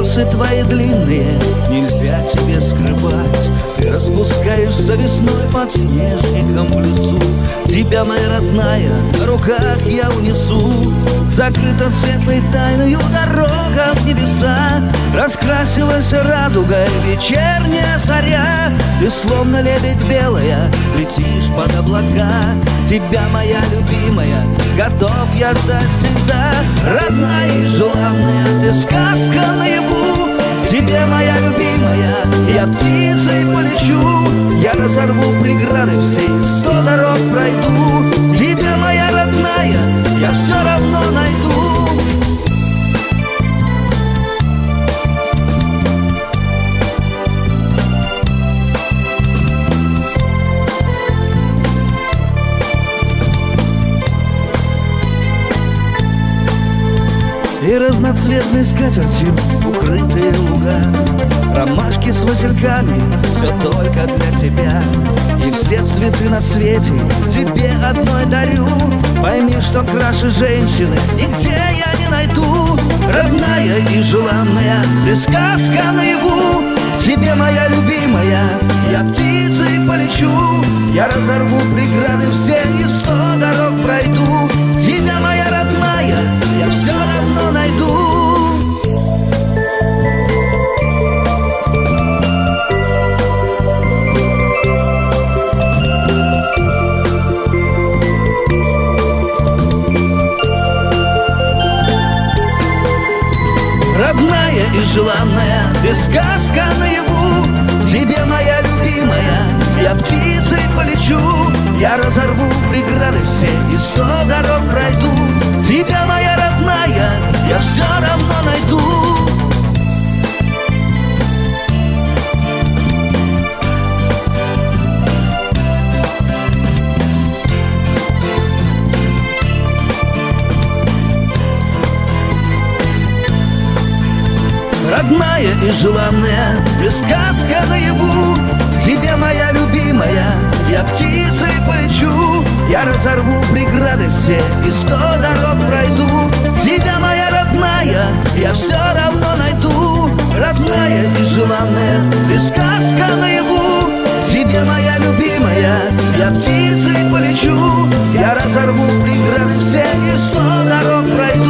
косы твои длинные Нельзя тебе скрывать. Ты распускаешься весной под снежником в лесу. Тебя, моя родная, на руках я унесу. Закрыта светлой тайною дорога в небеса. Раскрасилась радугой вечерняя заря. Ты словно лебедь белая, летишь под облака. Тебя, моя любимая, готов я ждать всегда. Родная и желанная, ты сказка наяву Тебе, моя любимая, я птицей полечу Я разорву преграды разноцветной скатертью укрытые луга. Ромашки с васильками, все только для тебя. И все цветы на свете тебе одной дарю. Пойми, что краше женщины нигде я не найду. Родная и желанная, сказка наяву. Тебе, моя любимая, я птицей полечу. Я разорву преграды все и сто Родная и желанная, ты сказка наяву. Тебе, моя любимая, я птицей полечу Я разорву преграды все и сто дорог пройду родная и желанная И сказка наяву. Тебе, моя любимая, я птицей полечу. Я разорву преграды все и сто дорог пройду. Тебя, моя родная, я все равно найду. Родная и желанная, и сказка наяву. Тебе, моя любимая, я птицей полечу. Я разорву преграды все и сто дорог пройду.